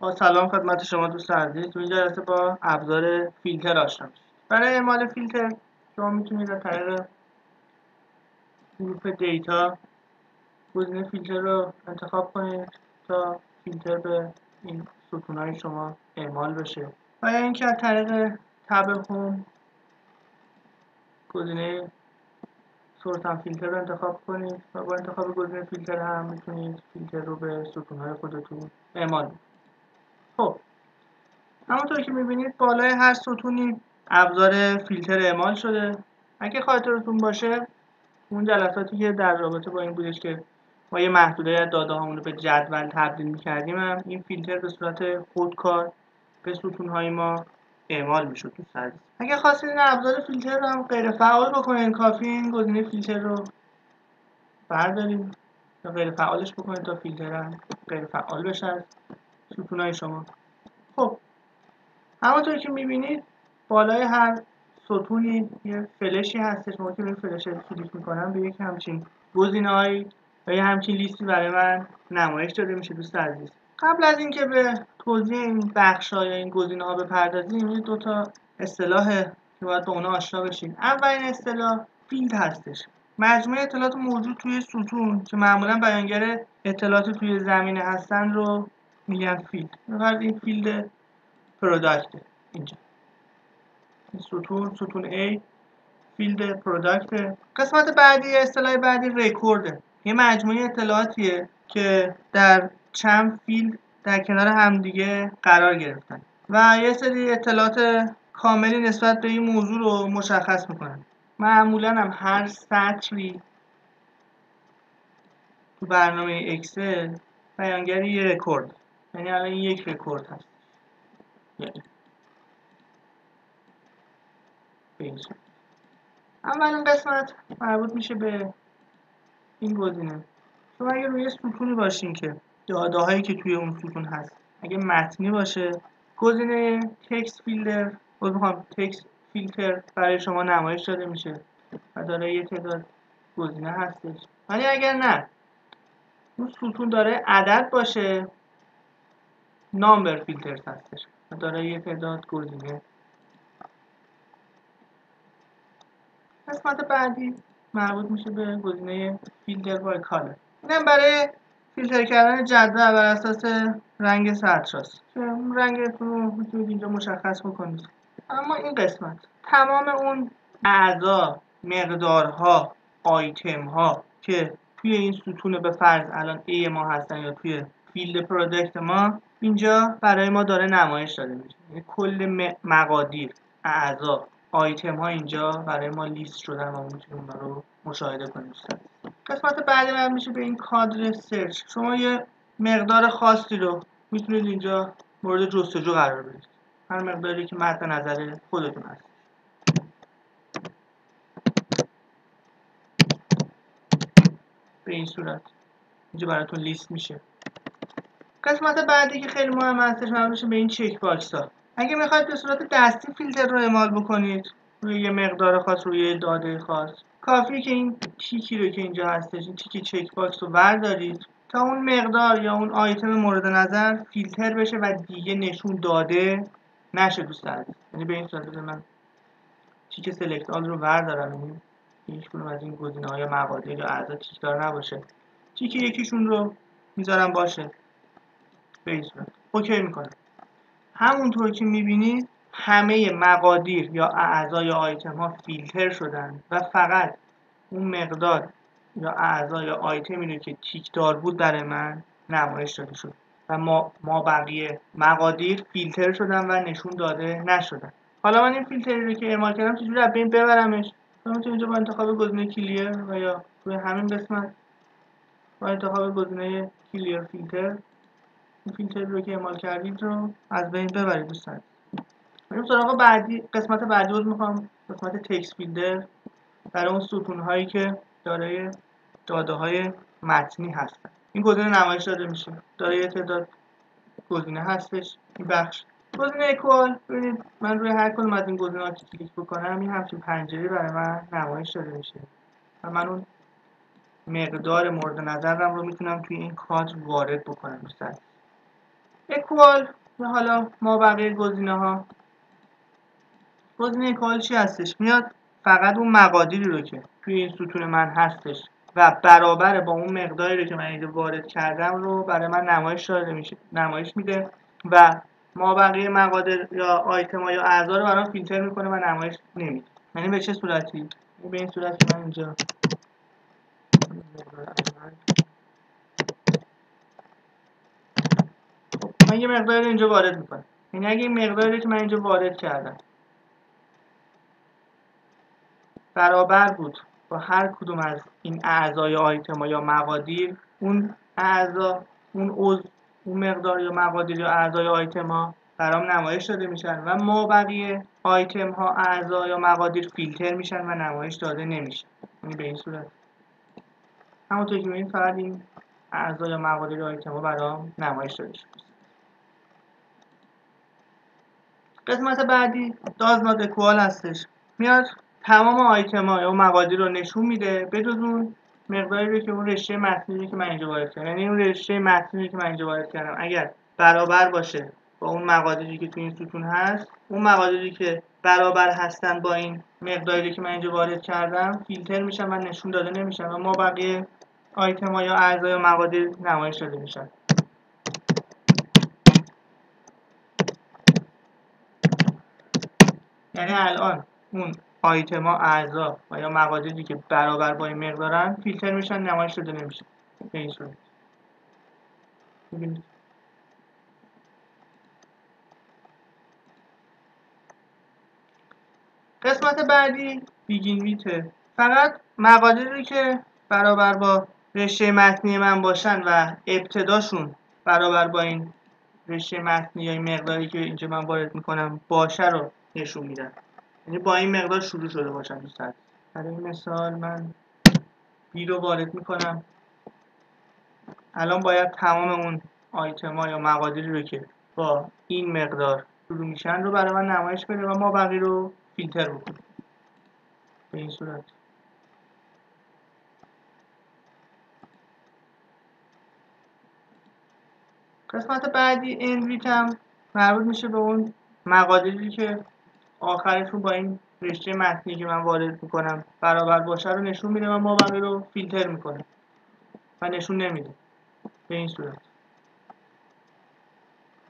با سلام خدمت شما دوست عزیز. تو این جلسه با ابزار فیلتر آشنا میشید برای اعمال فیلتر شما می‌تونید از طریق group data گزینه فیلتر رو انتخاب کنید تا فیلتر به این ستونهای شما اعمال بشه. و یا اینکه از طریق tab home گزینه sort and filter رو انتخاب کنید و با انتخاب گزینه فیلتر هم می‌تونید فیلتر رو به ستونهای خودتون اعمال خب همونطور که می‌بینید بالای هر ستونی ابزار فیلتر اعمال شده. اگه خاطرتون باشه اون جلساتی که در رابطه با این بودش که ما یه محدوده از داده رو به جدول تبدیل می‌کردیم هم این فیلتر به صورت خودکار به ستونهای ما اعمال می‌شد تو سرویس اگه خواستید این ابزار فیلتر رو هم غیر فعال بکنید کافی این گزینه فیلتر رو برداریم یا غیر فعالش بکنید تا فیلتر هم غیر فعال بشه ستونهای شما. خب همونطور که می‌بینید بالای هر ستونی یه فلشی هستش ما که روی فلش کلیک می‌کنم به یک همچین گزینه‌هایی و یه همچین لیستی برای من نمایش داده میشه دوست عزیز. قبل از اینکه به توضیح این بخش یا این گزینه ها بپردازیم این دو تا اصطلاح که باید با اونا آشنا بشین. اولین اصطلاح فیلد هستش. مجموعه اطلاعات موجود توی ستون که معمولا بیانگر اطلاعات توی زمینه هستن رو میگن فیلد. مثلا این فیلد product اینجا. این ستون ستون A فیلد product قسمت بعدی اصطلاح بعدی رکورده یه مجموعه اطلاعاتیه که در چند فیلد در کنار همدیگه قرار گرفتن. و یه سری اطلاعات کاملی نسبت به این موضوع رو مشخص می‌کنن. معمولا هم هر سطری تو برنامه اکسل بیانگر یه رکورد یعنی الان این یک رکورد هست. یعنی. اولین قسمت مربوط میشه به این گزینه. شما اگه روی ستونی باشین که داده هایی که توی اون ستون هست اگه متنی باشه گزینه text filter باز می‌خوام text filter برای شما نمایش داده میشه و داره یه تعداد گزینه هستش. ولی اگر نه اون ستون داره عدد باشه number filter هستش داره یه تعداد گزینه قسمت بعدی مربوط میشه به گزینه filter by color اینم برای فیلتر کردن جدول بر اساس رنگ اون رنگتون رو می‌تونید اینجا مشخص بکنید. اما این قسمت تمام اون اعضا مقدارها آیتم ها که توی این ستون به فرض الان A ما هستن یا توی فیلد product ما اینجا برای ما داره نمایش داده میشه. یعنی کل مقادیر اعضا آیتم ها اینجا برای ما لیست شدن و می‌تونیم اون رو مشاهده کنیم. قسمت بعدی مربوط میشه به این کادر search. شما یه مقدار خاصی رو می‌تونید اینجا مورد جستجو قرار بدید. هر مقداری که مد نظر خودتون هست. به این صورت اینجا براتون لیست میشه. قسمت بعدی که خیلی مهم هستش مربوط به این check box ها اگه می‌خواید به صورت دستی فیلتر رو اعمال بکنید روی یه مقدار خاص روی داده خاص. کافیه که این تیکی رو که اینجا هستش این تیک check box رو بردارید تا اون مقدار یا اون آیتم مورد نظر فیلتر بشه و دیگه نشون داده نشه دوست یعنی به این صورت من تیک select all رو بردارم یعنی هیچ کدوم از این گزینه های مقادیر یا اعضا تیک دار نباشه. تیک یکیشون رو می‌ذارم باشه. به این صورت اوکی می‌کنم. همونطور که می‌بینید همه مقادیر یا اعضای آیتم ها فیلتر شدن و فقط اون مقدار یا اعضای آیتمی رو که تیکدار بود برای من نمایش داده شد و ما, ما بقیه مقادیر فیلتر شدن و نشون داده نشدن. حالا من این فیلتری رو که اعمال کردم چجوری از بین ببرمش؟ می‌تونید اینجا با انتخاب گزینه کلیر و یا روی همین قسمت با انتخاب گزینه کلیر فیلتر این فیلتر رو که اعمال کردید رو از بین ببرید دوستان. بریم سراغ بعدی قسمت بعدی رو می‌خوام قسمت تکس فیلدر. برای اون ستون هایی که دارای داده های متنی هستن. این گزینه نمایش داده میشه. داره یه تعداد گزینه هستش. این بخش. گزینه اکوال. ببینید من روی هر کدوم از این گزینه کلیک بکنم این همچین پنجره برای من نمایش داده میشه. و من اون مقدار مورد نظرم رو می‌تونم توی این کادر وارد بکنم دوستان. اکوال یا حالا ما بقیه گزینه ها گزینه اکوال چی هستش؟ میاد فقط اون مقادیری رو که توی این ستون من هستش و برابر با اون مقداری رو که من اینجا وارد کردم رو برای من نمایش داده میشه نمایش میده و ما بقیه مقادیر یا آیتم یا اعضا رو برام فیلتر می‌کنه و نمایش نمیده. یعنی به چه صورتی؟ به این صورت من اینجا من یه مقدار اینجا وارد می‌کنم. یعنی اگه این مقداری که من اینجا وارد کردم برابر بود با هر کدوم از این اعضای آیتما یا مقادیر اون اعضا اون عضو اون مقدار یا مقادیر یا اعضای آیتما برام نمایش داده میشن و ما بقیه آیتم ها اعضا یا مقادیر فیلتر میشن و نمایش داده نمیشه یعنی به این صورت. همونطور که فقط این اعضا یا مقادیر آیتم ها برام نمایش داده شد قسمت بعدی داز اکوال هستش. میاد تمام آیتم ها یا مقادیر رو نشون میده. بجز اون مقداری رو که اون رشته متنی که من اینجا وارد کردم. یعنی اون رشته متنی که من اینجا وارد کردم. اگر برابر باشه با اون مقادیری که تو این ستون هست اون مقادیری که برابر هستن با این مقداری که من اینجا وارد کردم فیلتر میشن و نشون داده نمیشن و ما بقیه آیتم ها یا اعضای مقادیر نمایش داده میشن. یعنی الان اون آیتما اعضا و یا مقادیری که برابر با این مقدارن فیلتر میشن نمایش داده نمیشن به این صورت. قسمت بعدی بیگین ویته فقط مقادیری که برابر با رشته متنی من باشن و ابتداشون برابر با این رشته متنی یا این مقداری که اینجا من وارد می‌کنم باشه رو نشون میدن. یعنی با این مقدار شروع شده باشن دوست برای این مثال من بی رو وارد می‌کنم. الان باید تمام اون آیتما یا مقادیری رو که با این مقدار شروع میشن رو برای من نمایش بده و ما بقیه رو فیلتر بکنیم. به این صورت. قسمت بعدی انویت هم مربوط میشه به اون مقادیری که آخرشون با این رشته متنی که من وارد می‌کنم برابر باشه رو نشون میده و ما بقیه رو فیلتر می‌کنه و نشون نمیده به این صورت.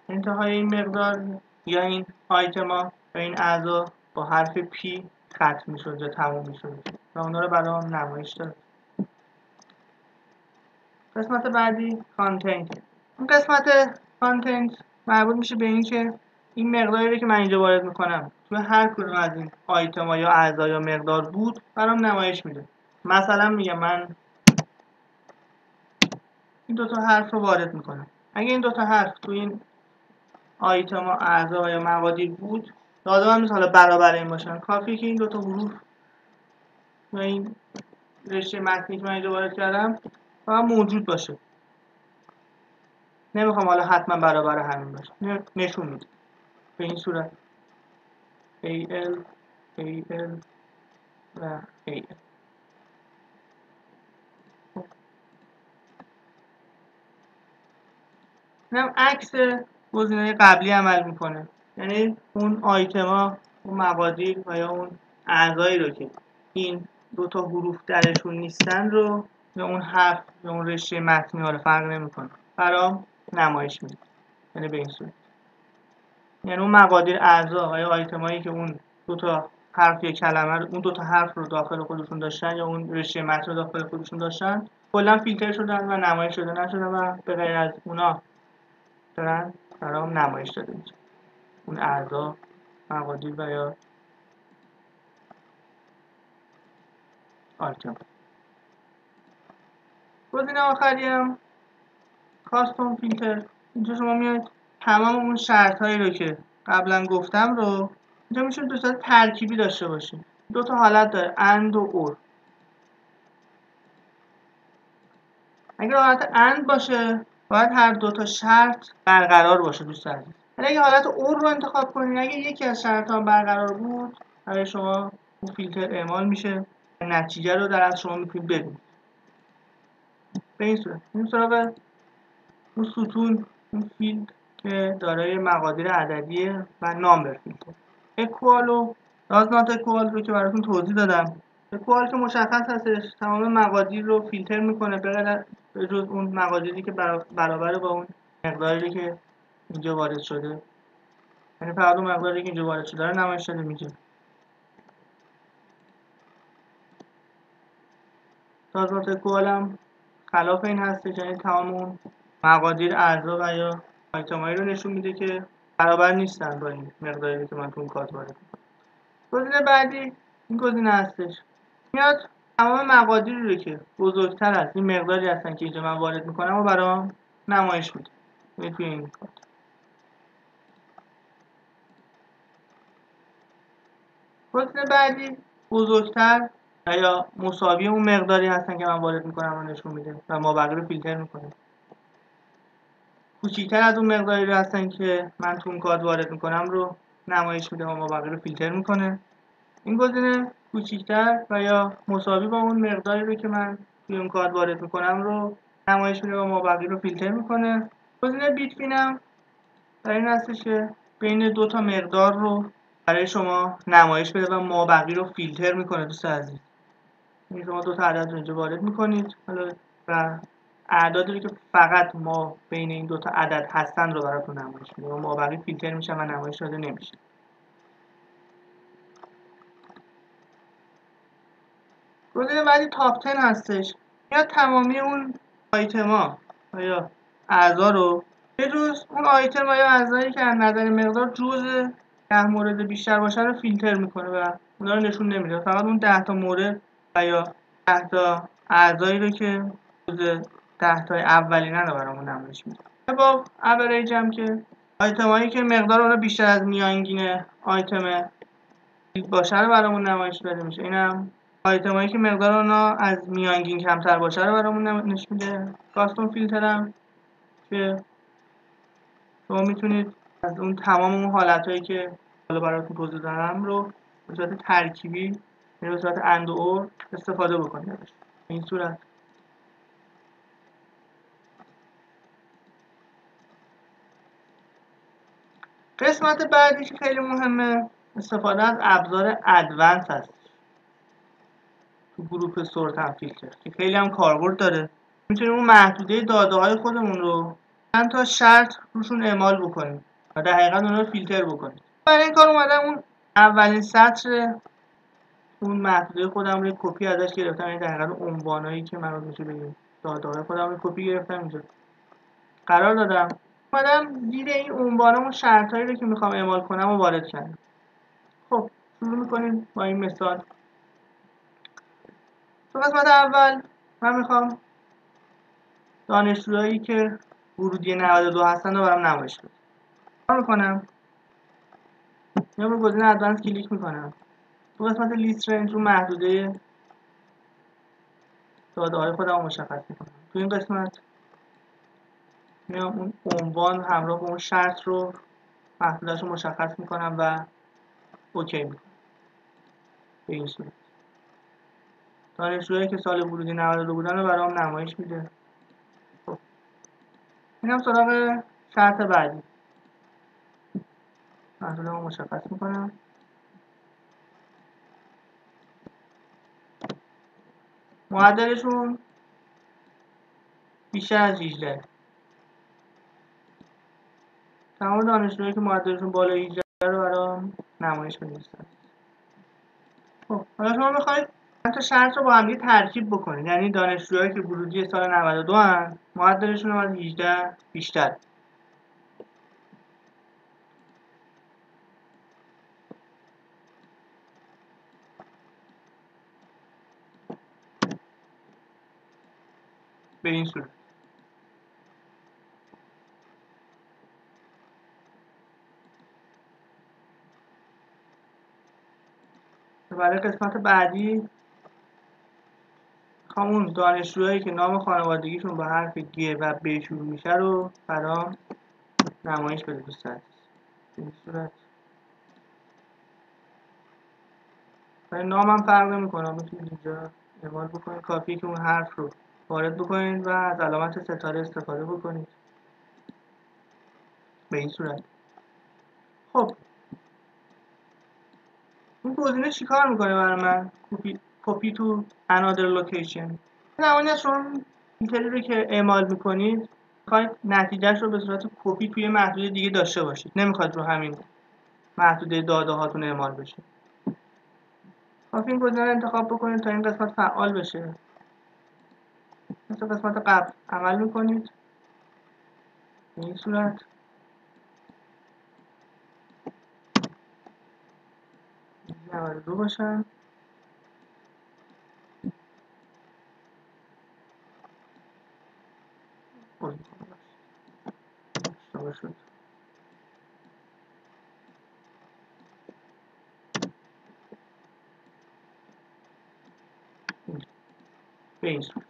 انتهای این مقدار یا این آیتما و این اعضا با حرف P ختم می‌شد یا تموم می‌شد و اونا رو برام نمایش داد. قسمت بعدی کانتنت این قسمت کانتنت مربوط میشه به اینکه این مقداری که من اینجا وارد می‌کنم توی هر کدوم از این آیتما یا اعضا یا مقدار بود برام نمایش میده. مثلا میگم من این دوتا حرف رو وارد می‌کنم. اگه این دوتا حرف توی این آیتما اعضا یا مقادیر بود لازم هم حالا برابر این باشن. کافیه که این دوتا حروف و این رشته متنی که من وارد کردم فقط موجود باشه. نمی‌خوام حالا حتما برابر همین باشه. نشون میده. به این صورت. AL AL و AL اینم عکس گزینه قبلی عمل می‌کنه. یعنی اون آیتما اون مقادیر و یا اون اعضایی رو که این دو تا حروف درشون نیستن رو یا اون حرف یا اون رشته متنی ها رو فرق نمی‌کنه. برام نمایش میده. یعنی به این صورت. یعنی اون مقادیر اعضا یا آیتمایی که اون دو تا حرف یا کلمه اون دو تا حرف رو داخل خودشون داشتن یا اون رشته متن رو داخل خودشون داشتن کلا فیلتر شدن و نمایش شده نشدن و به غیر از اونا دارن برام نمایش داده میشه. اون اعضا مقادیر و یا آیتم. گزینه آخری هم کاستوم فیلتر. اینجا شما میاد تمام اون شرط هایی رو که قبلا گفتم رو اینجا میشه دو تا ترکیبی داشته باشیم دو تا حالت داره and و or. اگر حالت and باشه باید هر دو تا شرط برقرار باشه دوست عزیز. ولی اگه حالت or رو انتخاب کنید اگه یکی از شرط ها برقرار بود برای شما اون فیلتر اعمال میشه. نتیجه رو در از شما می‌تونید ببینید. به این صورت. این سراغ اون ستون اون فیلد که دارای مقادیر عددی و نام فیلتر اکوال و نات اکوال رو که براتون توضیح دادم. اکوال که مشخص هستش تمام مقادیر رو فیلتر می‌کنه به جز اون مقادیری که برابر با اون مقداری که اینجا وارد شده. یعنی فقط اون مقداری که اینجا وارد شده رو نمایش داده میگه تازمات کوالم خلاف این هستش یعنی تمام اون مقادیر اعضا و یا آیتمایی رو نشون میده که برابر نیستن با این مقداری که من تو اون کات وارد گزینه بعدی این گزینه هستش. میاد تمام مقادیر رو که بزرگتر از این مقداری هستن که اینجا من وارد می‌کنم و برام نمایش میده. توی این کات گزینه بعدی بزرگتر یا مساوی اون مقداری هستن که من وارد می‌کنم و نشون میده و ما رو فیلتر می‌کنه کوچیکتر از اون مقداری رو هستن که من تو اون کاد وارد می‌کنم رو نمایش میده و ما رو فیلتر می‌کنه. این گزینه کوچیکتر و یا مساوی با اون مقداری رو که من توی اون کاد وارد می‌کنم رو نمایش میده و ما رو فیلتر می‌کنه. گزینه بیتوینم در این هستش که بین دو تا مقدار رو برای شما نمایش بده و مابقی رو فیلتر می‌کنه دوست عزیز. این شما دو تا عدد رو اینجا وارد می‌کنید. و اعدادی که فقط ما بین این دو تا عدد هستن رو براتون نمایش میده و مابقی فیلتر میشه و نمایش داده نمیشه. گزینه بعدی تاپ 10 هستش. یا تمامی اون آیتما یا اعضا رو. به جز اون آیتم یا اعضایی که از نظر مقدار جزء ده مورد بیشتر باشه رو فیلتر می‌کنه و اونا رو نشون نمیده. فقط اون ده تا مورد یا ده تا اعضایی رو که جزء ده تا اولینه رو برامون نمایش میده با اوریج هم که آیتم که مقدار اون بیشتر از میانگین آیتم باشه رو برامون نمایش داده میشه. اینم آیتم هایی که مقدار اونا از میانگین کمتر باشه رو برامون نمایش میده. کاستوم فیلتر هم که شما می‌تونید از اون تمام اون حالت هایی که حالا براتون توضیح دارم رو به صورت ترکیبی یعنی به صورت اند اور استفاده بکنید. این صورت. قسمت بعدی که خیلی مهمه. استفاده از ابزار ادوانس هست. تو گروپ سورت فیلتر که خیلی هم کاربرد داره. می‌تونیم اون محدوده داده های خودمون رو چند تا شرط روشون اعمال بکنیم و دقیقا اون رو فیلتر بکنیم. برای این کار اومدم اون اولین سطر اون محدوده خودم رو کپی ازش گرفتم. یعنی دقیقا عنوانایی که من رو میشه بگیم داده های خودم رو کپی گرفتم اینجا. قرار دادم اومدم زیر این عنوان اون شرط هایی رو که می‌خوام اعمال کنم و وارد کردم. خب شروع می‌کنیم با این مثال. تو قسمت اول من می‌خوام دانشجوهایی که ورودی 92 هستن رو برام نمایش بدم کار می‌کنم؟ یا رو گزینه ادوانس کلیک می‌کنم. تو قسمت لیست رنج رو محدوده داده های خودم مشخص می‌کنم. تو این قسمت میام اون عنوان همراه با اون شرط رو محدودش رو مشخص می‌کنم و اوکی می‌کنم. به این صورت. دانشجوهایی که سال ورودی 92 بودن رو برام نمایش میده. خب. این هم سراغ شرط بعدی. محدوده رو مشخص می‌کنم. معدلشون بیشتر از 18 تمام دانشجوهایی که معدلشون بالا 18 رو برام نمایش بنویسن خب حالا شما می‌خواید تا شرط رو با هم ترکیب بکنید. یعنی دانشجوهایی که ورودی سال 92 هن معدلشون از 18 بیشتر. به این صورت. برای قسمت بعدی همون دانشجوهایی که نام خانوادگیشون با حرف گ و ب شروع میشه رو برام نمایش بده دوست این صورت. برای نام هم فرق نمی‌کنه می‌تونید اینجا اعمال بکنید کافیه که اون حرف رو وارد بکنید و از علامت ستاره استفاده بکنید. به این صورت. خب. گزینه چیکار می‌کنه برای من؟ copy to another location زمانی که شما فیلتری رو که اعمال می‌کنید می‌خواید نتیجهش رو به صورت کپی توی محدوده دیگه داشته باشید. نمی‌خواد رو همین محدوده داده هاتون اعمال بشه. خب این گزینه رو انتخاب بکنید تا این قسمت فعال بشه. مثل قسمت قبل عمل می‌کنید. به این صورت. دو باشن اشتباه شد به این صورت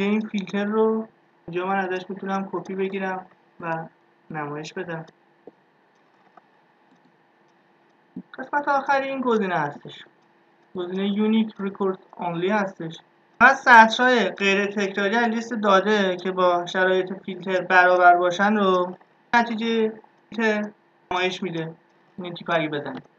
این فیلتر رو اینجا من ازش می‌تونم کپی بگیرم و نمایش بدم. قسمت آخری این گزینه هستش. گزینه unique record only هستش. از سطرهای غیر تکراری از لیست داده که با شرایط فیلتر برابر باشن رو نتیجه فیلتر نمایش میده. این تیک اگه بزنید